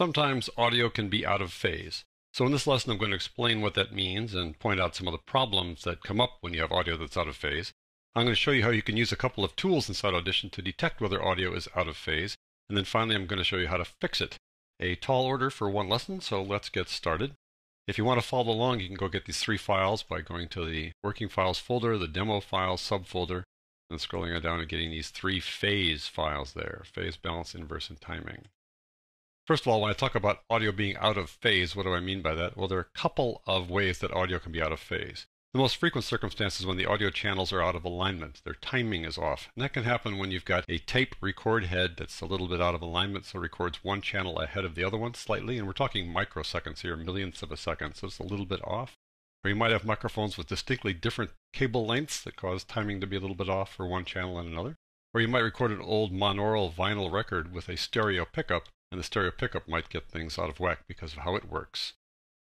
Sometimes audio can be out of phase. So in this lesson, I'm going to explain what that means and point out some of the problems that come up when you have audio that's out of phase. I'm going to show you how you can use a couple of tools inside Audition to detect whether audio is out of phase. And then finally, I'm going to show you how to fix it. A tall order for one lesson, so let's get started. If you want to follow along, you can go get these three files by going to the Working Files folder, the Demo Files subfolder, and scrolling down and getting these three phase files there, phase, balance, inverse, and timing. First of all, when I talk about audio being out of phase, what do I mean by that? Well, there are a couple of ways that audio can be out of phase. The most frequent circumstance is when the audio channels are out of alignment. Their timing is off. And that can happen when you've got a tape record head that's a little bit out of alignment, so it records one channel ahead of the other one slightly. And we're talking microseconds here, millionths of a second, so it's a little bit off. Or you might have microphones with distinctly different cable lengths that cause timing to be a little bit off for one channel and another. Or you might record an old monaural vinyl record with a stereo pickup and the stereo pickup might get things out of whack because of how it works.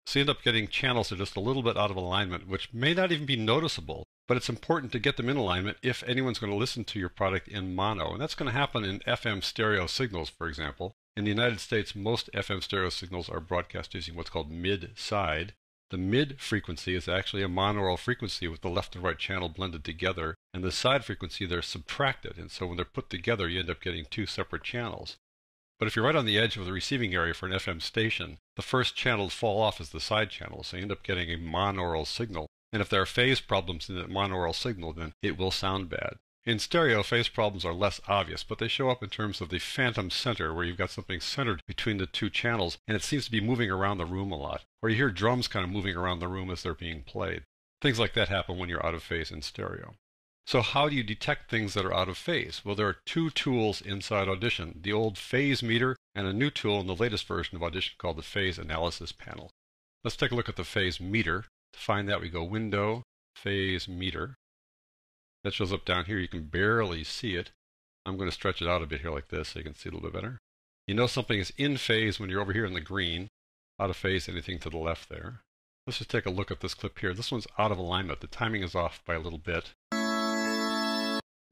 So you end up getting channels that are just a little bit out of alignment, which may not even be noticeable, but it's important to get them in alignment if anyone's going to listen to your product in mono. And that's going to happen in FM stereo signals, for example. In the United States, most FM stereo signals are broadcast using what's called mid-side. The mid frequency is actually a monaural frequency with the left and right channel blended together, and the side frequency they're subtracted. And so when they're put together, you end up getting two separate channels. But if you're right on the edge of the receiving area for an FM station, the first channel to fall off as the side channels, so you end up getting a monaural signal. And if there are phase problems in that monaural signal, then it will sound bad. In stereo, phase problems are less obvious, but they show up in terms of the phantom center, where you've got something centered between the two channels, and it seems to be moving around the room a lot. Or you hear drums kind of moving around the room as they're being played. Things like that happen when you're out of phase in stereo. So how do you detect things that are out of phase? Well, there are two tools inside Audition, the old phase meter and a new tool in the latest version of Audition called the phase analysis panel. Let's take a look at the phase meter. To find that, we go Window, Phase Meter. That shows up down here. You can barely see it. I'm going to stretch it out a bit here like this so you can see it a little bit better. You know something is in phase when you're over here in the green. Out of phase, anything to the left there. Let's just take a look at this clip here. This one's out of alignment. The timing is off by a little bit.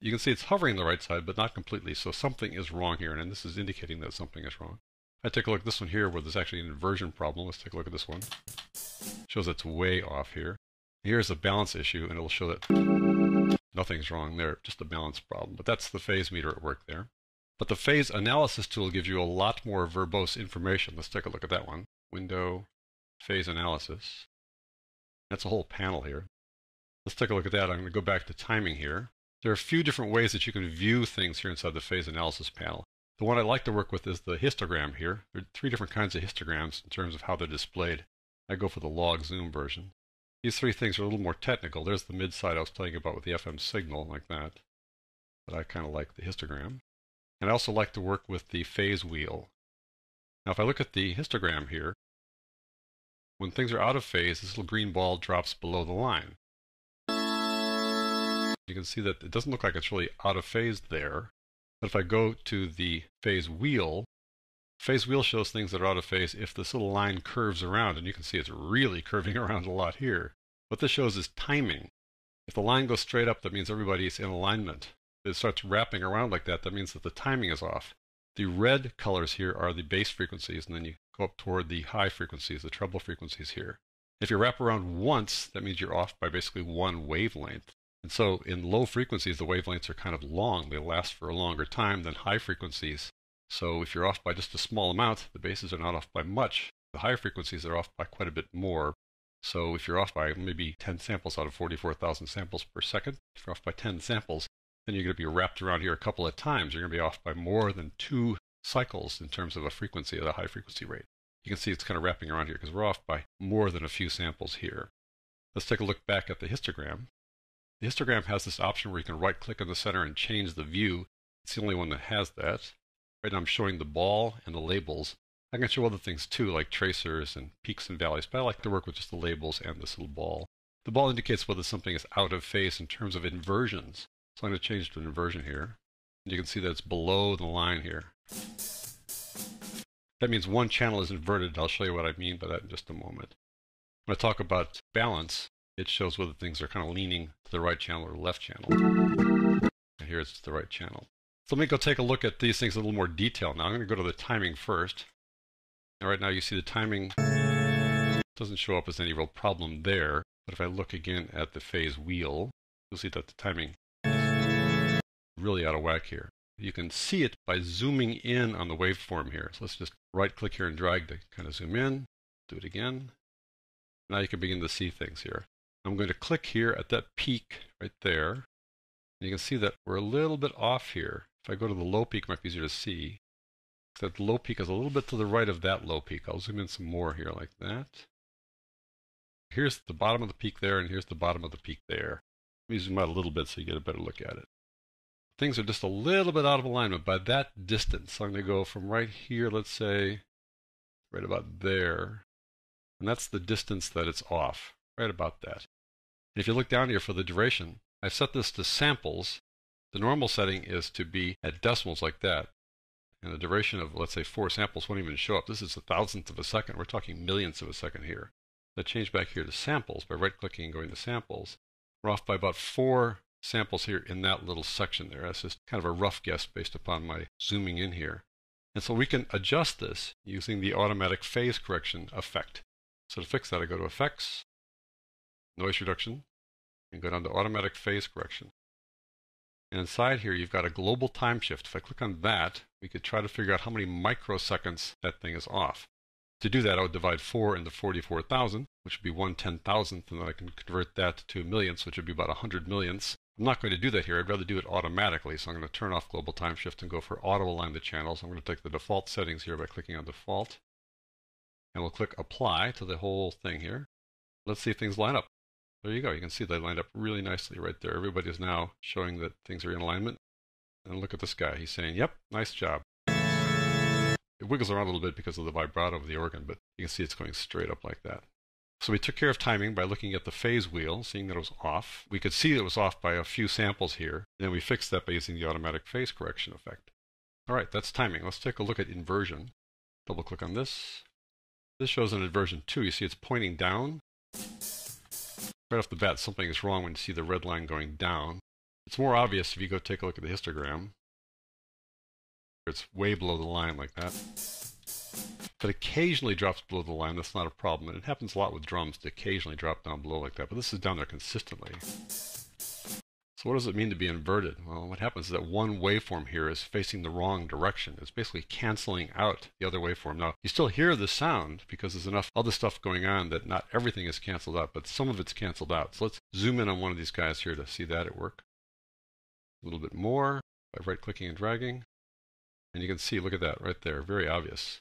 You can see it's hovering the right side, but not completely, so something is wrong here, and this is indicating that something is wrong. I take a look at this one here where there's actually an inversion problem. Let's take a look at this one. Shows it's way off here. Here's a balance issue, and it'll show that nothing's wrong there, just a balance problem. But that's the phase meter at work there. But the phase analysis tool gives you a lot more verbose information. Let's take a look at that one. Window, phase analysis. That's a whole panel here. Let's take a look at that. I'm going to go back to timing here. There are a few different ways that you can view things here inside the phase analysis panel. The one I like to work with is the histogram here. There are three different kinds of histograms in terms of how they're displayed. I go for the log zoom version. These three things are a little more technical. There's the mid side I was you about with the FM signal, like that. But I kind of like the histogram. And I also like to work with the phase wheel. Now if I look at the histogram here, when things are out of phase, this little green ball drops below the line. You can see that it doesn't look like it's really out of phase there. But if I go to the phase wheel, phase wheel shows things that are out of phase if this little line curves around, and you can see it's really curving around a lot here. What this shows is timing. If the line goes straight up, that means everybody's in alignment. If it starts wrapping around like that, that means that the timing is off. The red colors here are the bass frequencies, and then you go up toward the high frequencies, the treble frequencies here. If you wrap around once, that means you're off by basically one wavelength. And so in low frequencies, the wavelengths are kind of long. They last for a longer time than high frequencies. So if you're off by just a small amount, the basses are not off by much. The higher frequencies are off by quite a bit more. So if you're off by maybe 10 samples out of 44,000 samples per second, if you're off by 10 samples, then you're going to be wrapped around here a couple of times. You're going to be off by more than two cycles in terms of a frequency a high frequency rate. You can see it's kind of wrapping around here because we're off by more than a few samples here. Let's take a look back at the histogram. The histogram has this option where you can right click in the center and change the view. It's the only one that has that. Right now I'm showing the ball and the labels. I can show other things too, like tracers and peaks and valleys, but I like to work with just the labels and this little ball. The ball indicates whether something is out of phase in terms of inversions. So I'm going to change to an inversion here. And you can see that it's below the line here. That means one channel is inverted. I'll show you what I mean by that in just a moment. I'm going to talk about balance, it shows whether things are kind of leaning to the right channel or left channel. And here it's the right channel. So let me go take a look at these things in a little more detail now. I'm going to go to the timing first. Right now you see the timing doesn't show up as any real problem there. But if I look again at the phase wheel, you'll see that the timing is really out of whack here. You can see it by zooming in on the waveform here. So let's just right click here and drag to kind of zoom in. Do it again. Now you can begin to see things here. I'm going to click here at that peak right there. And you can see that we're a little bit off here. If I go to the low peak, it might be easier to see. That low peak is a little bit to the right of that low peak. I'll zoom in some more here like that. Here's the bottom of the peak there, and here's the bottom of the peak there. Let me zoom out a little bit so you get a better look at it. Things are just a little bit out of alignment by that distance. So I'm going to go from right here, let's say, right about there. And that's the distance that it's off, right about that. And if you look down here for the duration, I've set this to samples. The normal setting is to be at decimals like that. And the duration of, let's say, four samples won't even show up. This is a thousandth of a second. We're talking millionths of a second here. I change back here to samples by right-clicking and going to samples. We're off by about four samples here in that little section there. That's just kind of a rough guess based upon my zooming in here. And so we can adjust this using the automatic phase correction effect. So to fix that, I go to Effects, Noise Reduction, and go down to Automatic Phase Correction. And inside here, you've got a global time shift. If I click on that, we could try to figure out how many microseconds that thing is off. To do that, I would divide 4 into 44,000, which would be 1 ten thousandth, and then I can convert that to millionths, which would be about 100 millionths. I'm not going to do that here. I'd rather do it automatically, so I'm going to turn off global time shift and go for auto align the channels. I'm going to take the default settings here by clicking on default. And we'll click apply to the whole thing here. Let's see if things line up. There you go. You can see they lined up really nicely right there. Everybody is now showing that things are in alignment. And look at this guy. He's saying, yep, nice job. It wiggles around a little bit because of the vibrato of the organ, but you can see it's going straight up like that. So we took care of timing by looking at the phase wheel, seeing that it was off. We could see it was off by a few samples here. And then we fixed that by using the automatic phase correction effect. All right, that's timing. Let's take a look at inversion. Double click on this. This shows an inversion too. You see it's pointing down. Right off the bat, something is wrong when you see the red line going down. It's more obvious if you go take a look at the histogram. It's way below the line like that. It occasionally drops below the line, that's not a problem. And it happens a lot with drums to occasionally drop down below like that, but this is down there consistently. So what does it mean to be inverted? Well, what happens is that one waveform here is facing the wrong direction. It's basically canceling out the other waveform. Now, you still hear the sound because there's enough other stuff going on that not everything is canceled out, but some of it's canceled out. So let's zoom in on one of these guys here to see that at work. A little bit more by right-clicking and dragging. And you can see, look at that right there, very obvious.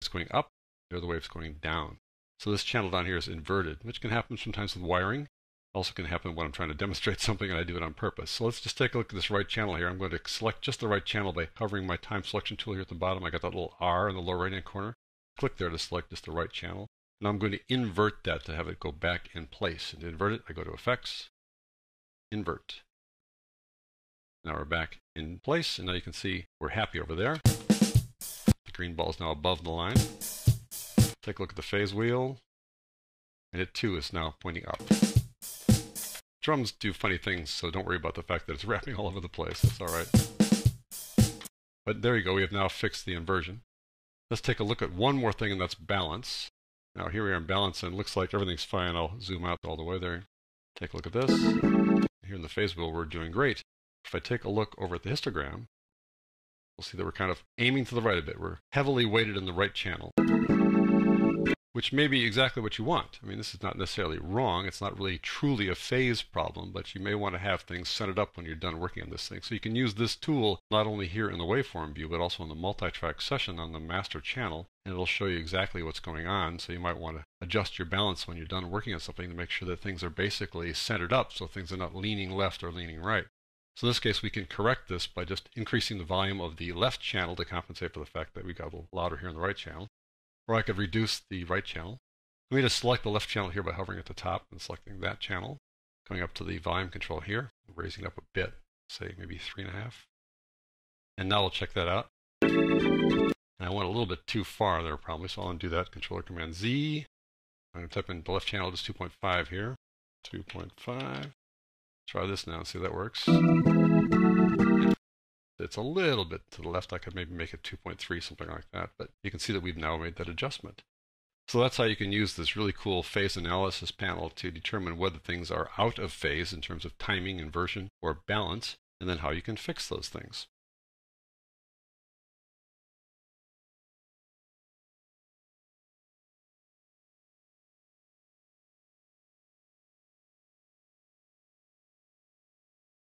It's going up, the other wave's going down. So this channel down here is inverted, which can happen sometimes with wiring. Also can happen when I'm trying to demonstrate something and I do it on purpose. So let's just take a look at this right channel here. I'm going to select just the right channel by hovering my time selection tool here at the bottom. I got that little R in the lower right hand corner. Click there to select just the right channel. And I'm going to invert that to have it go back in place. And to invert it, I go to Effects, Invert. Now we're back in place, and now you can see we're happy over there. The green ball is now above the line. Take a look at the phase wheel, and it too is now pointing up. Drums do funny things, so don't worry about the fact that it's wrapping all over the place. That's all right. But there you go. We have now fixed the inversion. Let's take a look at one more thing, and that's balance. Now here we are in balance, and it looks like everything's fine. I'll zoom out all the way there. Take a look at this. Here in the phase wheel, we're doing great. If I take a look over at the histogram, we'll see that we're kind of aiming to the right a bit. We're heavily weighted in the right channel, which may be exactly what you want. I mean, this is not necessarily wrong. It's not really truly a phase problem, but you may want to have things centered up when you're done working on this thing. So you can use this tool not only here in the waveform view, but also in the multi-track session on the master channel, and it'll show you exactly what's going on. So you might want to adjust your balance when you're done working on something to make sure that things are basically centered up so things are not leaning left or leaning right. So in this case, we can correct this by just increasing the volume of the left channel to compensate for the fact that we got a little louder here in the right channel. Or I could reduce the right channel. Let me just select the left channel here by hovering at the top and selecting that channel. coming up to the volume control here, raising it up a bit, say maybe three and a half. And now we'll check that out. And I went a little bit too far there probably, so I'll undo that. Controller Command Z. I'm going to type in the left channel, just 2.5 here. 2.5. Try this now and see if that works. It's a little bit to the left. I could maybe make it 2.3, something like that. But you can see that we've now made that adjustment. So that's how you can use this really cool phase analysis panel to determine whether things are out of phase in terms of timing, inversion, or balance, and then how you can fix those things.